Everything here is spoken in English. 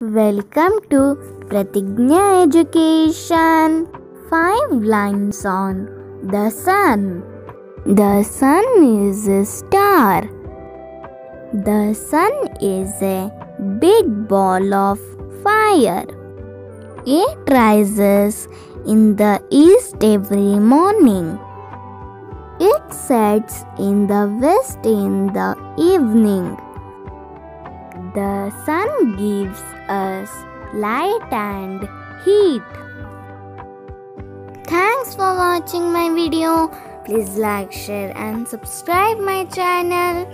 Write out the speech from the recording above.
Welcome to Pratignya Education. Five lines on the sun. The sun is a star. The sun is a big ball of fire. It rises in the east every morning. It sets in the west in the evening. The sun gives us light and heat. Thanks for watching my video. Please like, share and subscribe my channel.